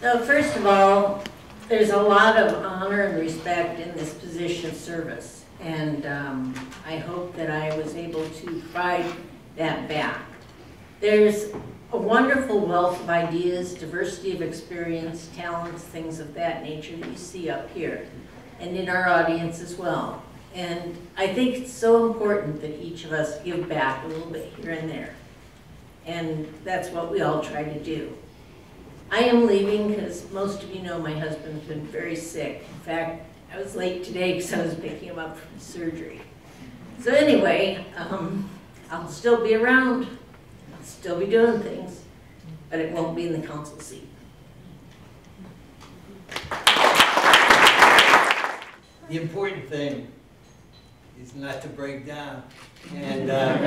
So first of all, there's a lot of honor and respect in this position of service. And um, I hope that I was able to provide that back. There's a wonderful wealth of ideas, diversity of experience, talents, things of that nature that you see up here and in our audience as well. And I think it's so important that each of us give back a little bit here and there. And that's what we all try to do. I am leaving because most of you know my husband's been very sick. In fact, I was late today because I was picking him up from surgery. So anyway, um, I'll still be around, I'll still be doing things, but it won't be in the council seat. The important thing is not to break down. And uh,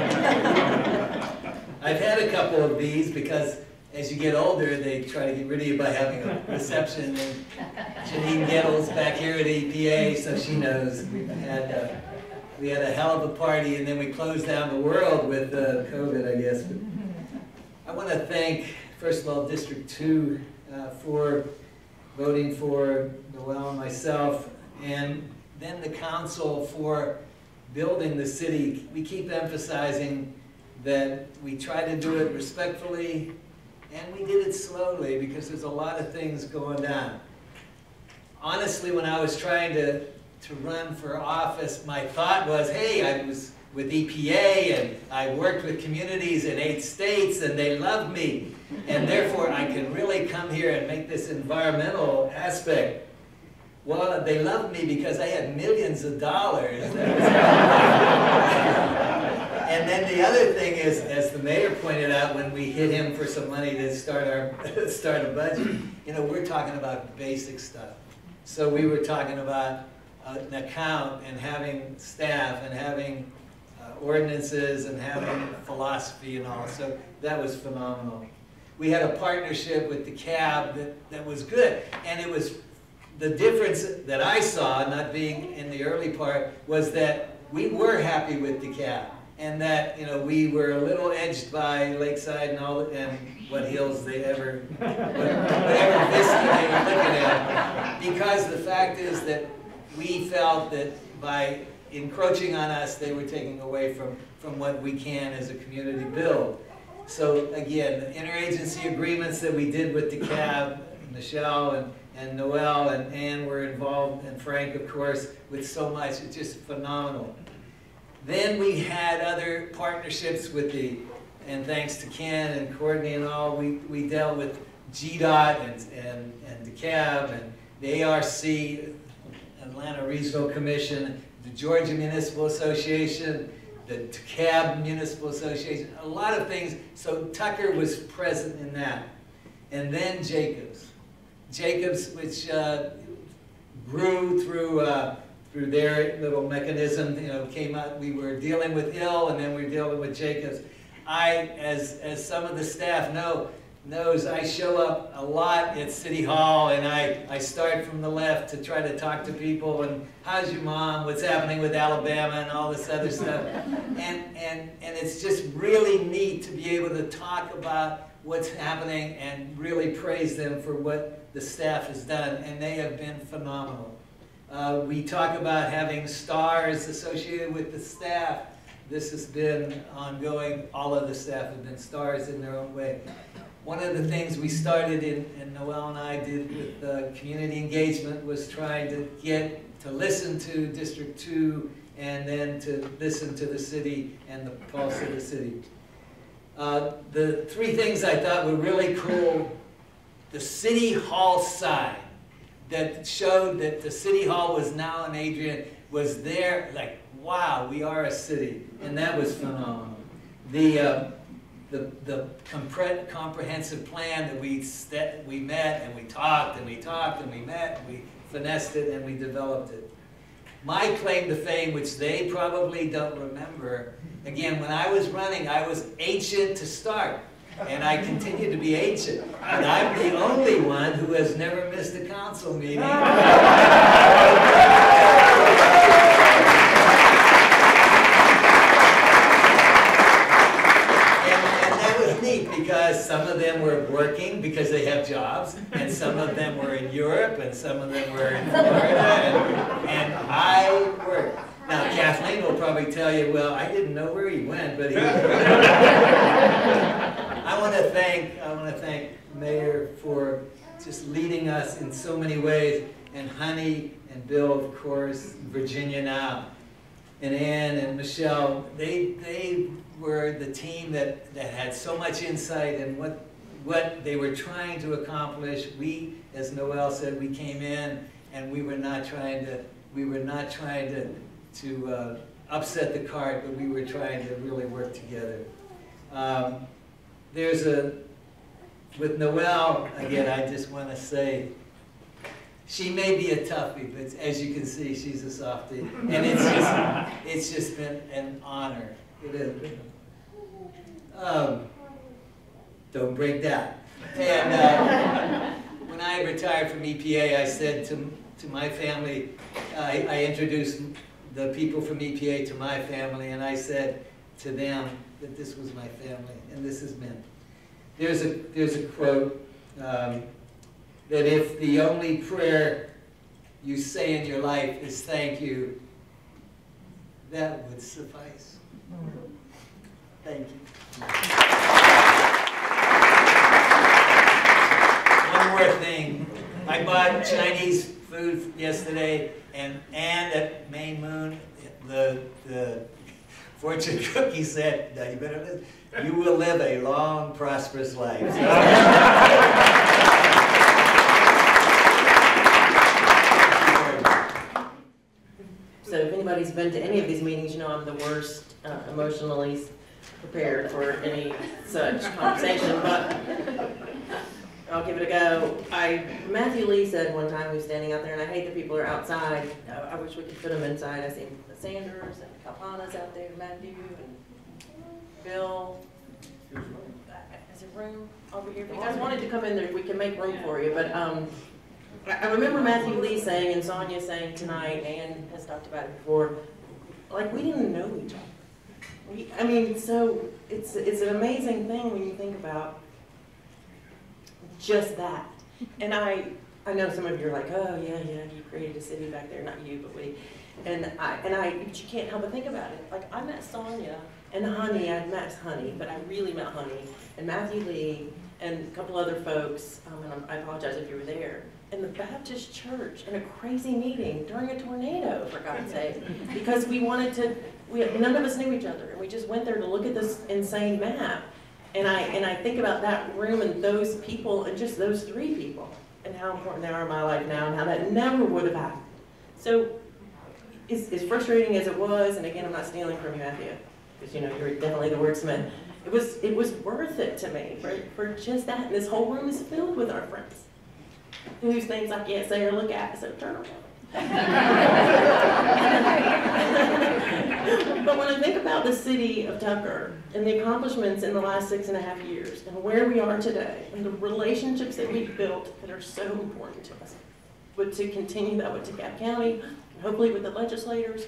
I've had a couple of these because as you get older, they try to get rid of you by having a reception. And Janine Gettles back here at EPA, so she knows. We've had, uh, we had a hell of a party, and then we closed down the world with uh, COVID, I guess. But I want to thank, first of all, District 2 uh, for voting for Noel and myself, and then the council for building the city. We keep emphasizing that we try to do it respectfully, and we did it slowly because there's a lot of things going on. Honestly, when I was trying to, to run for office, my thought was, hey, I was with EPA and I worked with communities in eight states and they loved me. And therefore, I can really come here and make this environmental aspect. Well, they loved me because I had millions of dollars. And then the other thing is, as the mayor pointed out, when we hit him for some money to start our start a budget, you know, we're talking about basic stuff. So we were talking about uh, an account and having staff and having uh, ordinances and having philosophy and all. So that was phenomenal. We had a partnership with the cab that, that was good. And it was the difference that I saw, not being in the early part, was that we were happy with the cab and that you know we were a little edged by Lakeside and all and what hills they ever whatever vista they were looking at. Because the fact is that we felt that by encroaching on us they were taking away from from what we can as a community build. So again the interagency agreements that we did with the cab Michelle and and Noel and Ann were involved and Frank of course with so much. It's just phenomenal then we had other partnerships with the, and thanks to Ken and Courtney and all, we, we dealt with GDOT and, and, and DeKalb and the ARC, Atlanta Regional Commission, the Georgia Municipal Association, the DeKalb Municipal Association, a lot of things. So Tucker was present in that. And then Jacobs. Jacobs, which uh, grew through uh, through their little mechanism, you know, came out, we were dealing with ill and then we were dealing with Jacobs. I, as, as some of the staff know, knows I show up a lot at City Hall and I, I start from the left to try to talk to people and how's your mom, what's happening with Alabama and all this other stuff. And, and, and it's just really neat to be able to talk about what's happening and really praise them for what the staff has done and they have been phenomenal. Uh, we talk about having stars associated with the staff. This has been ongoing. All of the staff have been stars in their own way. One of the things we started in, and Noel and I did with uh, community engagement was trying to get to listen to District 2 and then to listen to the city and the pulse of the city. Uh, the three things I thought were really cool, the city hall sign that showed that the city hall was now in Adrian was there, like, wow, we are a city. And that was phenomenal. The, uh, the, the compre comprehensive plan that we, we met and we talked and we talked and we met and we finessed it and we developed it. My claim to fame, which they probably don't remember, again, when I was running, I was ancient to start and I continue to be ancient. And I'm the only one who has never missed a council meeting. and, and that was neat because some of them were working because they have jobs, and some of them were in Europe, and some of them were in Florida, and, and I worked. Now Kathleen will probably tell you, well, I didn't know where he went, but he. I want to thank, I want to thank Mayor for just leading us in so many ways, and Honey and Bill, of course, Virginia now, and Ann and Michelle, they, they were the team that, that had so much insight in what, what they were trying to accomplish. We, as Noel said, we came in and we were not trying to, we were not trying to, to uh, upset the cart, but we were trying to really work together. Um, there's a, with Noel, again, I just want to say, she may be a toughie, but as you can see, she's a softie. And it's just, it's just been an honor. It has been. Um, don't break that. And uh, when I retired from EPA, I said to, to my family, I, I introduced the people from EPA to my family, and I said to them that this was my family, and this is been. There's a, there's a quote um, that if the only prayer you say in your life is thank you, that would suffice. Thank you. One more thing. I bought Chinese food yesterday, and Ann at Main Moon, the, the fortune cookie said, now you better listen, you will live a long, prosperous life. So if anybody's been to any of these meetings, you know I'm the worst uh, emotionally prepared for any such conversation, but I'll give it a go. I, Matthew Lee said one time, he was standing out there, and I hate that people are outside. I wish we could put them inside. I see the Sanders and Kalpana's out there, Matthew and Bill. Is there room over here? If you guys wanted to come in there, we can make room for you, but, um, I I remember Matthew Lee saying, and Sonia saying tonight, and has talked about it before, like, we didn't know each other. We, I mean, so, it's, it's an amazing thing when you think about just that. And I, I know some of you are like, oh, yeah, yeah, you created a city back there, not you, but we. And I, and I, but you can't help but think about it. Like, I met Sonia and Honey, I'd met Honey, but I really met Honey, and Matthew Lee, and a couple other folks, um, and I apologize if you were there, in the Baptist church in a crazy meeting during a tornado, for God's sake. Because we wanted to, we, none of us knew each other, and we just went there to look at this insane map. And I, and I think about that room and those people, and just those three people, and how important they are in my life now, and how that never would have happened. So, as, as frustrating as it was, and again, I'm not stealing from you, Matthew, because you know, you're definitely the wordsmith, it was, it was worth it to me, for, for just that, and this whole room is filled with our friends whose names I can't say or look at, so turn around. but when I think about the city of Tucker and the accomplishments in the last six and a half years and where we are today and the relationships that we've built that are so important to us, but to continue that with DeKalb County, and hopefully with the legislators,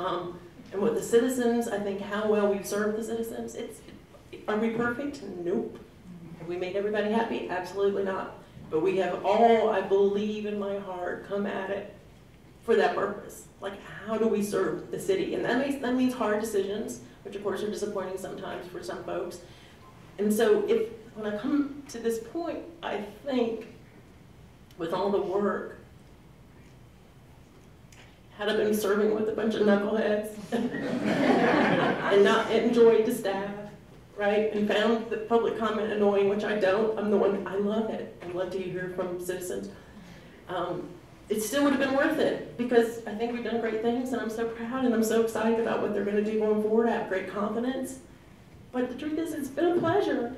um, and with the citizens, I think how well we've served the citizens. It's, are we perfect? Nope. Have we made everybody happy? Absolutely not. But we have all, I believe in my heart, come at it for that purpose. Like, how do we serve the city? And that makes, that means hard decisions, which of course are disappointing sometimes for some folks. And so if, when I come to this point, I think with all the work, had I been serving with a bunch of knuckleheads and not enjoyed the staff, right? And found the public comment annoying, which I don't. I'm the one, I love it. I love to hear from citizens. Um, it still would have been worth it because I think we've done great things and I'm so proud and I'm so excited about what they're going to do going forward. I have great confidence. But the truth is, it's been a pleasure.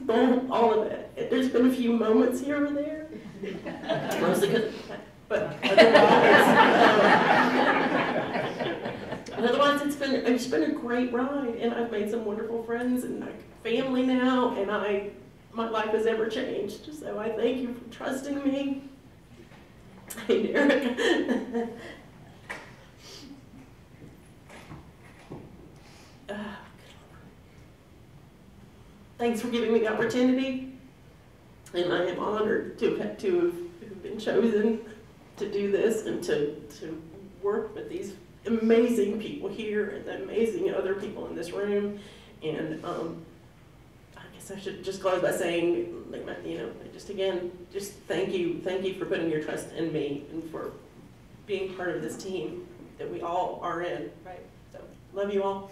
Both, all of it. There's been a few moments here or there. Mostly because, but otherwise, um, otherwise it's been it's been a great ride and I've made some wonderful friends and like family now and I my life has ever changed. So I thank you for trusting me. Derek. Thanks for giving me the opportunity. And I am honored to have, to have been chosen to do this and to, to work with these amazing people here and the amazing other people in this room. And, um, guess I should just close by saying, like, my- you know, just again, just thank you, thank you for putting your trust in me and for being part of this team that we all are in, right? So, love you all.